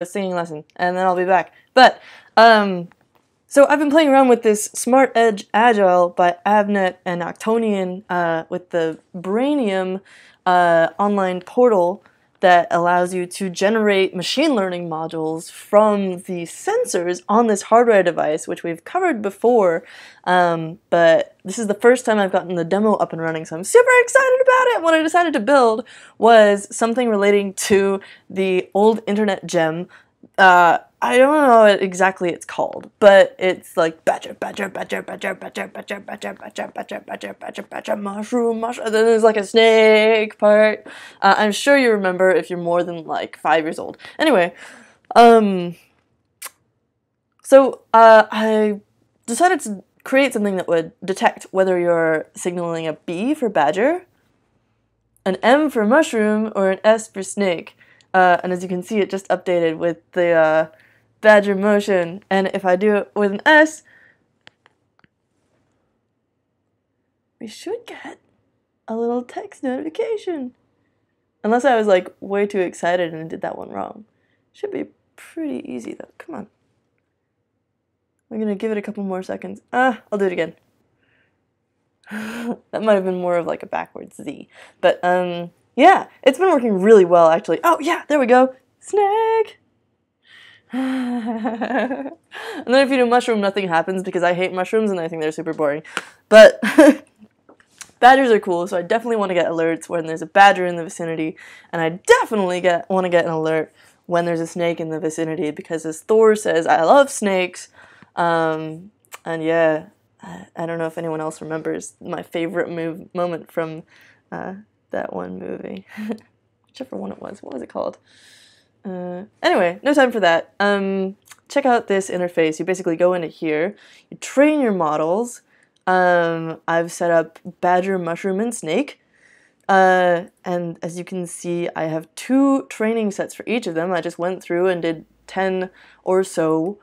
a singing lesson, and then I'll be back. But um, so I've been playing around with this Smart Edge Agile by Avnet and Octonion uh, with the Brainium uh, online portal that allows you to generate machine learning modules from the sensors on this hardware device, which we've covered before. Um, but this is the first time I've gotten the demo up and running, so I'm super excited about it. What I decided to build was something relating to the old internet gem. Uh, I don't know exactly it's called, but it's like badger, badger, badger, badger, badger, badger, badger, badger, badger, badger, badger, badger, mushroom, mushroom. Then there's like a snake part. Uh, I'm sure you remember if you're more than like five years old. Anyway, um, so uh, I decided to create something that would detect whether you're signaling a B for badger, an M for mushroom, or an S for snake. Uh, and as you can see, it just updated with the uh, badger motion. And if I do it with an S, we should get a little text notification. Unless I was like way too excited and did that one wrong. Should be pretty easy though. Come on. I'm gonna give it a couple more seconds. Ah, I'll do it again. that might have been more of like a backwards Z. But um yeah, it's been working really well actually. Oh yeah, there we go. Snake! and then if you do mushroom, nothing happens because I hate mushrooms and I think they're super boring. But badgers are cool, so I definitely want to get alerts when there's a badger in the vicinity, and I definitely get want to get an alert when there's a snake in the vicinity because as Thor says, I love snakes. Um, and yeah, I, I, don't know if anyone else remembers my favorite move moment from uh, that one movie, whichever one it was. What was it called? Uh, anyway, no time for that. Um, check out this interface. You basically go into here, you train your models. Um, I've set up Badger, Mushroom, and Snake. Uh, and as you can see, I have two training sets for each of them. I just went through and did 10 or so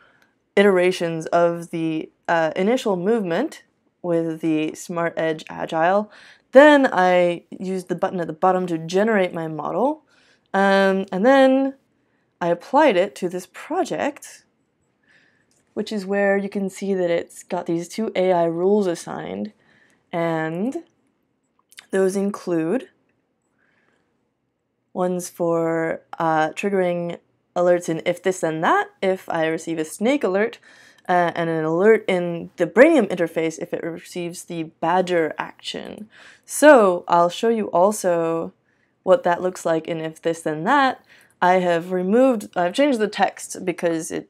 iterations of the uh, initial movement with the Smart Edge Agile. Then I used the button at the bottom to generate my model. Um, and then I applied it to this project, which is where you can see that it's got these two AI rules assigned, and those include ones for uh, triggering alerts in if this then that, if I receive a snake alert, uh, and an alert in the Brainium interface if it receives the Badger action. So I'll show you also what that looks like in if this then that, I have removed, I've changed the text because it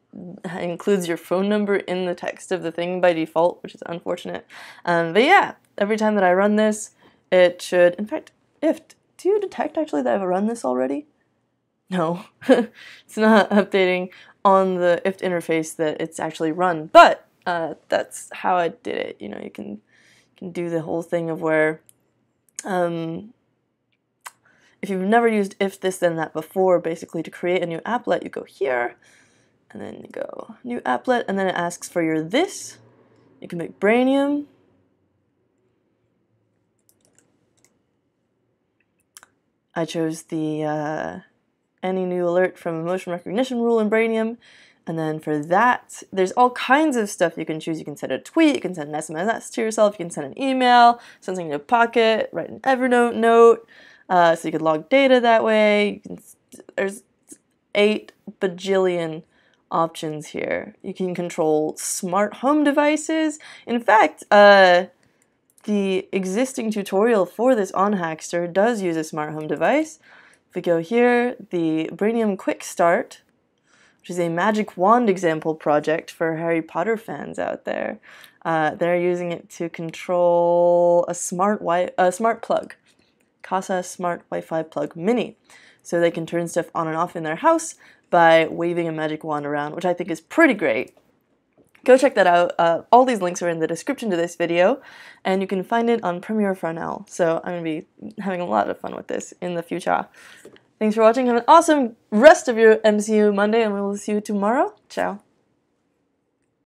includes your phone number in the text of the thing by default, which is unfortunate. Um, but yeah, every time that I run this, it should, in fact, if, do you detect actually that I've run this already? No, it's not updating on the IFT interface that it's actually run, but uh, that's how I did it. You know, you can, you can do the whole thing of where um, if you've never used if this then that before, basically to create a new applet, you go here, and then you go new applet, and then it asks for your this. You can make Brainium. I chose the uh, any new alert from motion recognition rule in Brainium. And then for that, there's all kinds of stuff you can choose. You can send a tweet, you can send an SMS to yourself, you can send an email, send something to Pocket, write an Evernote note. Uh, so you could log data that way. There's eight bajillion options here. You can control smart home devices. In fact, uh, the existing tutorial for this on Hackster does use a smart home device. We go here, the Brainium Quick Start, which is a magic wand example project for Harry Potter fans out there. Uh, they're using it to control a smart wi- a smart plug. Kasa Smart Wi-Fi Plug Mini. So they can turn stuff on and off in their house by waving a magic wand around, which I think is pretty great. Go check that out. Uh, all these links are in the description to this video, and you can find it on Premier Farnell. So I'm going to be having a lot of fun with this in the future. Thanks for watching. Have an awesome rest of your MCU Monday, and we will see you tomorrow. Ciao.